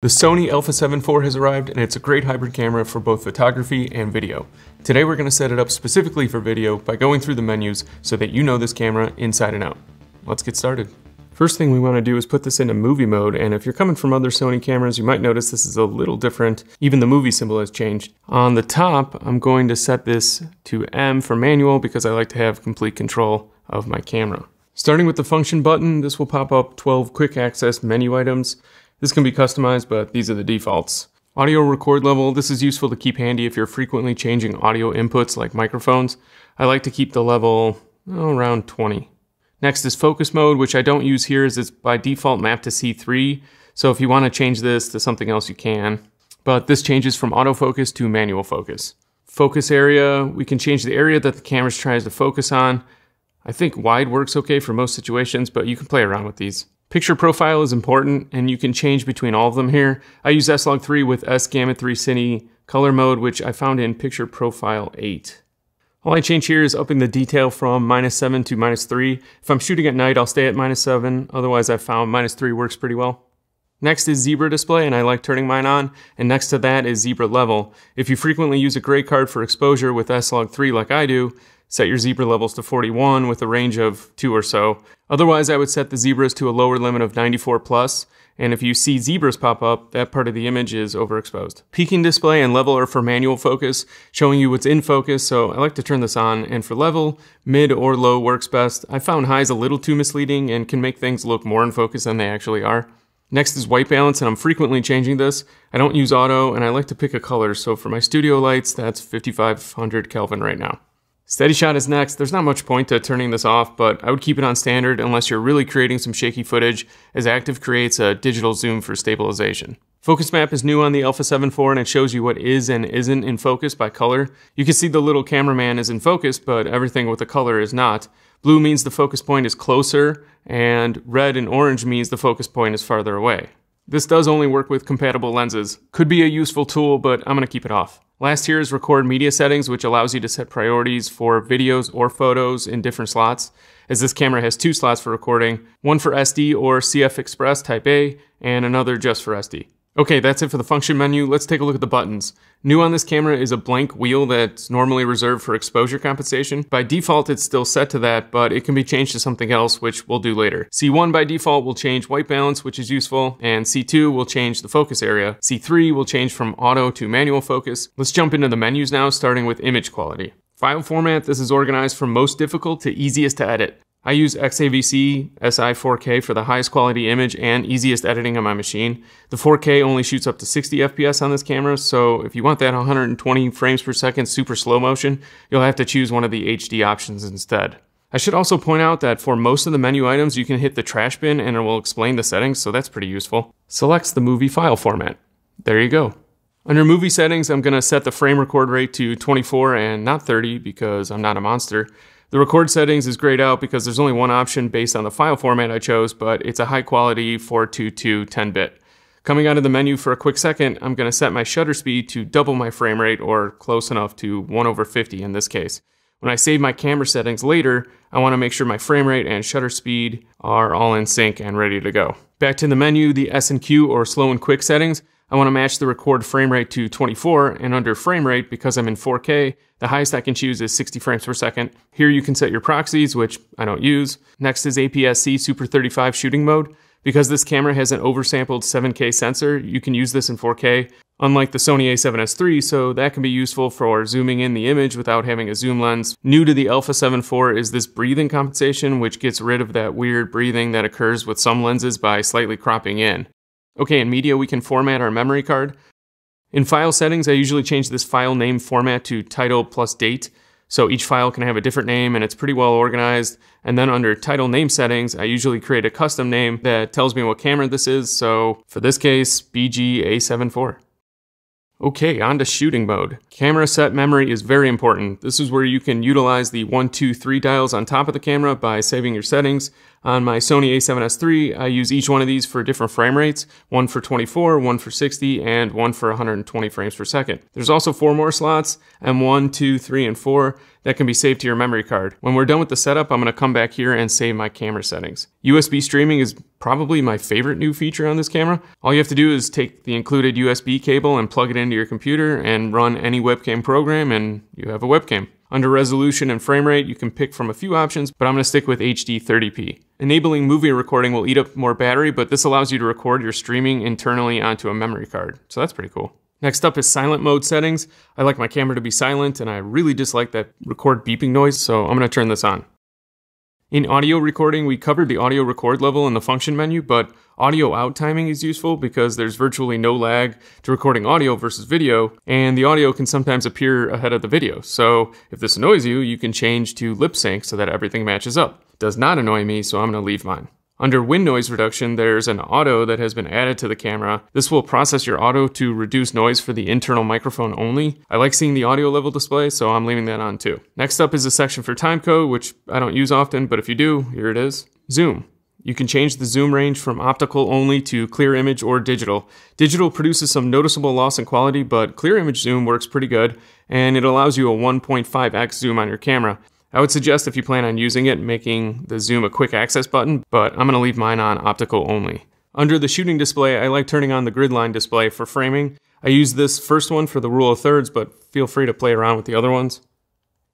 The Sony Alpha 7 IV has arrived and it's a great hybrid camera for both photography and video. Today we're going to set it up specifically for video by going through the menus so that you know this camera inside and out. Let's get started. First thing we want to do is put this into movie mode and if you're coming from other Sony cameras you might notice this is a little different. Even the movie symbol has changed. On the top I'm going to set this to M for manual because I like to have complete control of my camera. Starting with the function button, this will pop up 12 quick access menu items. This can be customized, but these are the defaults. Audio record level, this is useful to keep handy if you're frequently changing audio inputs like microphones. I like to keep the level oh, around 20. Next is focus mode, which I don't use here as it's by default mapped to C3. So if you want to change this to something else, you can. But this changes from autofocus to manual focus. Focus area, we can change the area that the camera tries to focus on. I think wide works okay for most situations, but you can play around with these. Picture profile is important and you can change between all of them here. I use S-Log3 with S-Gamut 3 Cine color mode, which I found in picture profile 8. All I change here is upping the detail from minus 7 to minus 3. If I'm shooting at night, I'll stay at minus 7. Otherwise, I've found minus 3 works pretty well. Next is zebra display, and I like turning mine on. And next to that is zebra level. If you frequently use a gray card for exposure with S-Log3 like I do, set your zebra levels to 41 with a range of 2 or so. Otherwise, I would set the zebras to a lower limit of 94 plus, and if you see zebras pop up, that part of the image is overexposed. Peaking display and level are for manual focus, showing you what's in focus, so I like to turn this on, and for level, mid or low works best. I found highs a little too misleading and can make things look more in focus than they actually are. Next is white balance, and I'm frequently changing this. I don't use auto, and I like to pick a color, so for my studio lights, that's 5500 Kelvin right now. Steady shot is next. There's not much point to turning this off, but I would keep it on standard unless you're really creating some shaky footage, as Active creates a digital zoom for stabilization. Focus map is new on the Alpha 7 IV and it shows you what is and isn't in focus by color. You can see the little cameraman is in focus, but everything with the color is not. Blue means the focus point is closer, and red and orange means the focus point is farther away. This does only work with compatible lenses. Could be a useful tool, but I'm gonna keep it off. Last here is record media settings, which allows you to set priorities for videos or photos in different slots, as this camera has two slots for recording, one for SD or CF Express Type A, and another just for SD. Okay, that's it for the function menu. Let's take a look at the buttons. New on this camera is a blank wheel that's normally reserved for exposure compensation. By default, it's still set to that, but it can be changed to something else, which we'll do later. C1 by default will change white balance, which is useful, and C2 will change the focus area. C3 will change from auto to manual focus. Let's jump into the menus now, starting with image quality. File format, this is organized from most difficult to easiest to edit. I use XAVC S-I 4K for the highest quality image and easiest editing on my machine. The 4K only shoots up to 60 FPS on this camera, so if you want that 120 frames per second super slow motion, you'll have to choose one of the HD options instead. I should also point out that for most of the menu items, you can hit the trash bin and it will explain the settings, so that's pretty useful. Selects the movie file format. There you go. Under movie settings, I'm gonna set the frame record rate to 24 and not 30 because I'm not a monster. The record settings is grayed out because there's only one option based on the file format I chose, but it's a high quality 422 10-bit. Coming out of the menu for a quick second, I'm going to set my shutter speed to double my frame rate or close enough to 1 over 50 in this case. When I save my camera settings later, I want to make sure my frame rate and shutter speed are all in sync and ready to go. Back to the menu, the S&Q or slow and quick settings, I want to match the record frame rate to 24, and under frame rate, because I'm in 4K, the highest I can choose is 60 frames per second. Here you can set your proxies, which I don't use. Next is APS-C Super 35 shooting mode. Because this camera has an oversampled 7K sensor, you can use this in 4K, unlike the Sony a7S III, so that can be useful for zooming in the image without having a zoom lens. New to the Alpha 7 IV is this breathing compensation, which gets rid of that weird breathing that occurs with some lenses by slightly cropping in. Okay, in media, we can format our memory card. In file settings, I usually change this file name format to title plus date. So each file can have a different name and it's pretty well organized. And then under title name settings, I usually create a custom name that tells me what camera this is. So for this case, BG-A74. Okay, on to shooting mode. Camera set memory is very important. This is where you can utilize the 1, 2, 3 dials on top of the camera by saving your settings. On my Sony a7S III, I use each one of these for different frame rates, one for 24, one for 60, and one for 120 frames per second. There's also four more slots, M1, 2, 3, and 4, that can be saved to your memory card. When we're done with the setup, I'm gonna come back here and save my camera settings. USB streaming is probably my favorite new feature on this camera. All you have to do is take the included USB cable and plug it into your computer and run any webcam program and you have a webcam. Under resolution and frame rate, you can pick from a few options, but I'm going to stick with HD 30p. Enabling movie recording will eat up more battery, but this allows you to record your streaming internally onto a memory card. So that's pretty cool. Next up is silent mode settings. I like my camera to be silent and I really dislike that record beeping noise, so I'm going to turn this on. In audio recording, we covered the audio record level in the function menu, but audio out timing is useful because there's virtually no lag to recording audio versus video, and the audio can sometimes appear ahead of the video. So if this annoys you, you can change to lip sync so that everything matches up. Does not annoy me, so I'm going to leave mine. Under wind noise reduction, there's an auto that has been added to the camera. This will process your auto to reduce noise for the internal microphone only. I like seeing the audio level display, so I'm leaving that on too. Next up is a section for timecode, which I don't use often, but if you do, here it is. Zoom. You can change the zoom range from optical only to clear image or digital. Digital produces some noticeable loss in quality, but clear image zoom works pretty good, and it allows you a 1.5x zoom on your camera. I would suggest if you plan on using it, making the zoom a quick access button, but I'm gonna leave mine on optical only. Under the shooting display, I like turning on the grid line display for framing. I use this first one for the rule of thirds, but feel free to play around with the other ones.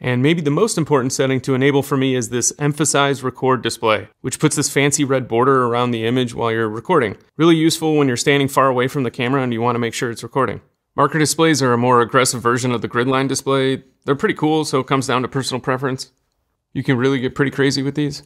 And maybe the most important setting to enable for me is this emphasize record display, which puts this fancy red border around the image while you're recording. Really useful when you're standing far away from the camera and you want to make sure it's recording. Marker displays are a more aggressive version of the grid line display. They're pretty cool, so it comes down to personal preference. You can really get pretty crazy with these.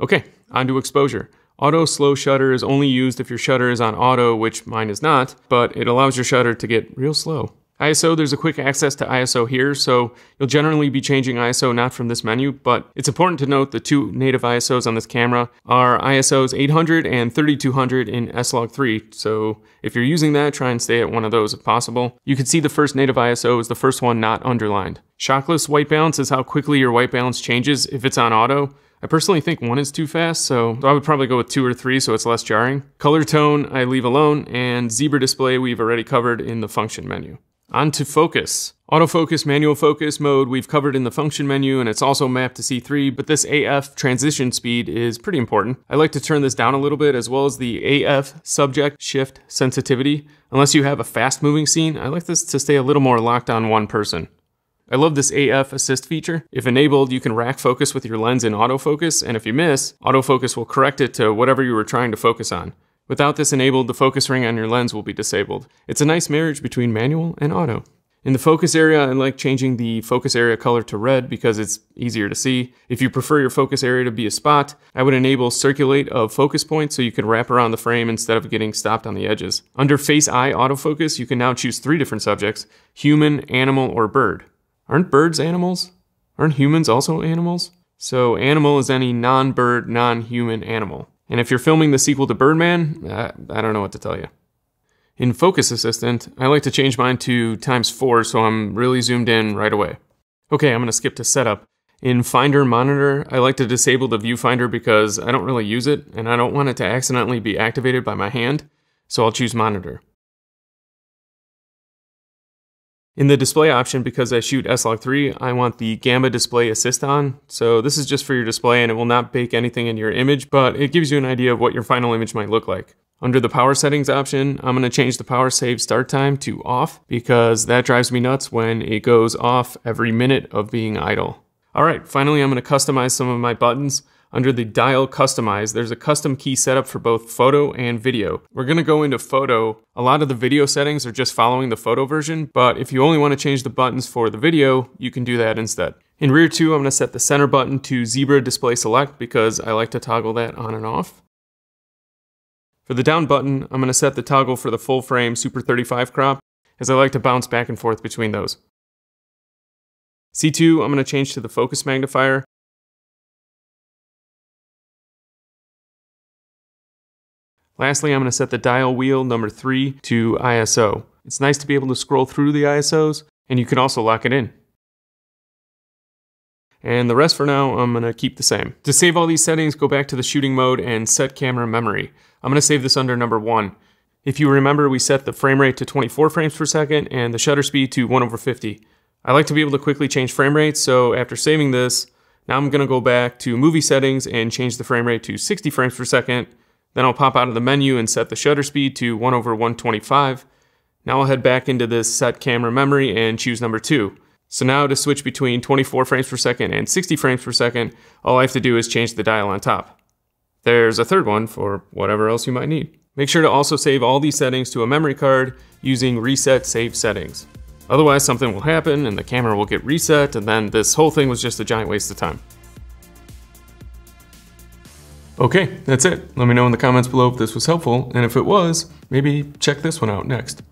Okay, on to exposure. Auto slow shutter is only used if your shutter is on auto, which mine is not, but it allows your shutter to get real slow. ISO, there's a quick access to ISO here, so you'll generally be changing ISO not from this menu, but it's important to note the two native ISOs on this camera are ISOs 800 and 3200 in S-Log3, so if you're using that, try and stay at one of those if possible. You can see the first native ISO is the first one not underlined. Shockless white balance is how quickly your white balance changes if it's on auto. I personally think one is too fast, so I would probably go with two or three so it's less jarring. Color tone I leave alone, and zebra display we've already covered in the function menu. On to focus. Autofocus manual focus mode we've covered in the function menu and it's also mapped to C3, but this AF transition speed is pretty important. I like to turn this down a little bit as well as the AF subject shift sensitivity. Unless you have a fast moving scene, I like this to stay a little more locked on one person. I love this AF assist feature. If enabled, you can rack focus with your lens in autofocus, and if you miss, autofocus will correct it to whatever you were trying to focus on. Without this enabled, the focus ring on your lens will be disabled. It's a nice marriage between manual and auto. In the focus area, I like changing the focus area color to red because it's easier to see. If you prefer your focus area to be a spot, I would enable circulation of focus points so you can wrap around the frame instead of getting stopped on the edges. Under face eye autofocus, you can now choose three different subjects, human, animal, or bird. Aren't birds animals? Aren't humans also animals? So animal is any non-bird, non-human animal. And if you're filming the sequel to Birdman, uh, I don't know what to tell you. In Focus Assistant, I like to change mine to times four so I'm really zoomed in right away. Okay, I'm gonna skip to setup. In Finder Monitor, I like to disable the viewfinder because I don't really use it and I don't want it to accidentally be activated by my hand, so I'll choose Monitor. In the display option, because I shoot S-Log3, I want the Gamma Display Assist on. So this is just for your display and it will not bake anything in your image, but it gives you an idea of what your final image might look like. Under the power settings option, I'm going to change the power save start time to off because that drives me nuts when it goes off every minute of being idle. All right, finally, I'm going to customize some of my buttons. Under the dial customize, there's a custom key setup for both photo and video. We're gonna go into photo. A lot of the video settings are just following the photo version, but if you only wanna change the buttons for the video, you can do that instead. In rear two, I'm gonna set the center button to zebra display select because I like to toggle that on and off. For the down button, I'm gonna set the toggle for the full frame Super 35 crop as I like to bounce back and forth between those. C2, I'm gonna change to the focus magnifier Lastly, I'm going to set the dial wheel number 3 to ISO. It's nice to be able to scroll through the ISOs, and you can also lock it in. And the rest for now, I'm going to keep the same. To save all these settings, go back to the shooting mode and set camera memory. I'm going to save this under number 1. If you remember, we set the frame rate to 24 frames per second and the shutter speed to 1 over 50. I like to be able to quickly change frame rates, so after saving this, Now I'm gonna go back to movie settings and change the frame rate to 60 frames per second. Then I'll pop out of the menu and set the shutter speed to 1 over 125. Now I'll head back into this set camera memory and choose number 2. So now to switch between 24 frames per second and 60 frames per second, all I have to do is change the dial on top. There's a third one for whatever else you might need. Make sure to also save all these settings to a memory card using Reset Save Settings. Otherwise something will happen and the camera will get reset and then this whole thing was just a giant waste of time. Okay, that's it. Let me know in the comments below if this was helpful, and if it was, maybe check this one out next.